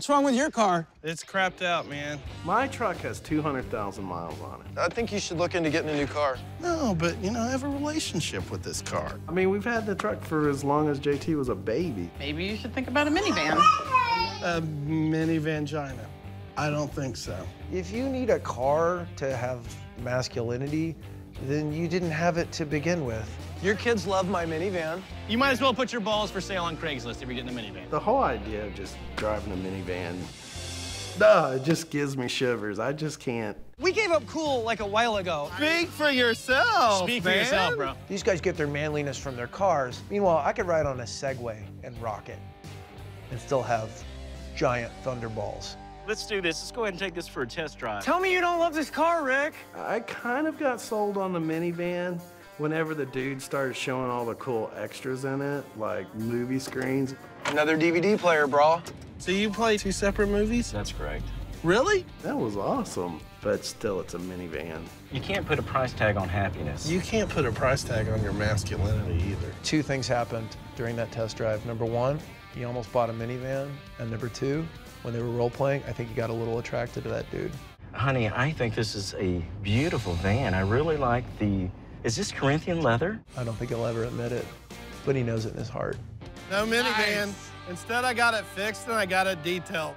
What's wrong with your car? It's crapped out, man. My truck has 200,000 miles on it. I think you should look into getting a new car. No, but, you know, I have a relationship with this car. I mean, we've had the truck for as long as JT was a baby. Maybe you should think about a minivan. A minivan Gina. I don't think so. If you need a car to have masculinity, then you didn't have it to begin with. Your kids love my minivan. You might as well put your balls for sale on Craigslist if you're getting a minivan. The whole idea of just driving a minivan, duh, it just gives me shivers. I just can't. We gave up cool like a while ago. Speak for yourself, Speak for yourself, bro. These guys get their manliness from their cars. Meanwhile, I could ride on a Segway and rock it and still have giant thunderballs. Let's do this. Let's go ahead and take this for a test drive. Tell me you don't love this car, Rick. I kind of got sold on the minivan whenever the dude started showing all the cool extras in it, like movie screens. Another DVD player, bro. So you play two separate movies? That's correct. Really? That was awesome. But still, it's a minivan. You can't put a price tag on happiness. You can't put a price tag on your masculinity either. Two things happened during that test drive. Number one, he almost bought a minivan. And number two, when they were role playing, I think he got a little attracted to that dude. Honey, I think this is a beautiful van. I really like the. Is this Corinthian leather? I don't think he'll ever admit it, but he knows it in his heart. No minivan. Instead, I got it fixed and I got it detailed.